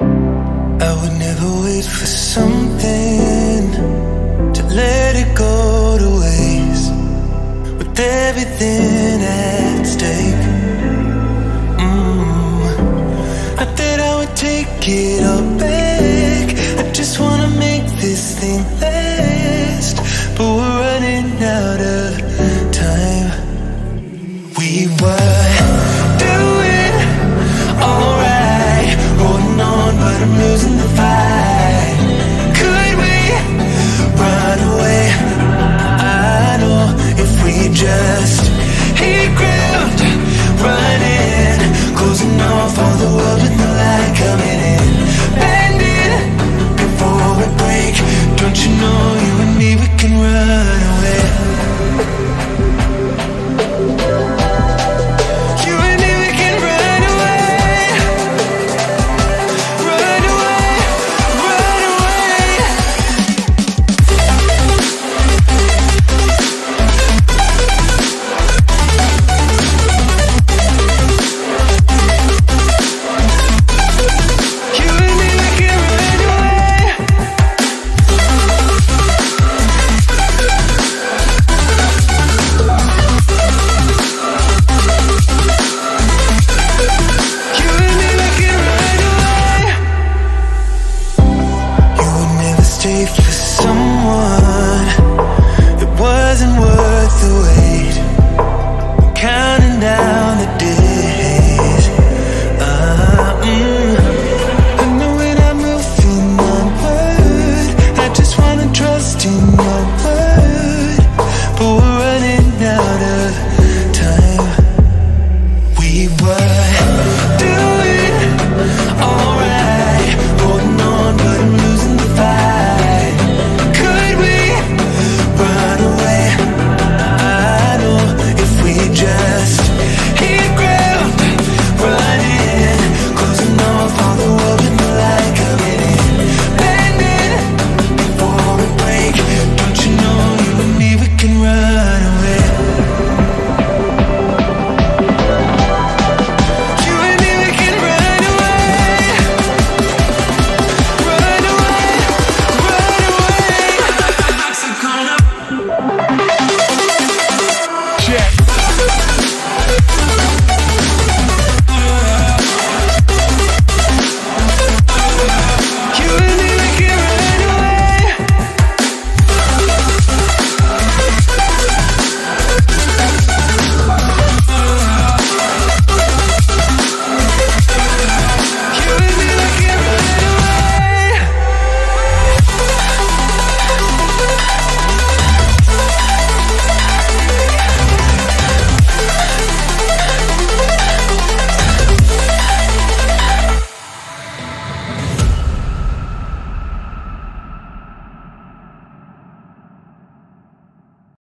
I would never wait for something to let it go to waste with everything at stake. Mm. I thought I would take it all back. I just wanna make this thing last, but we're running out of time. We were. for someone.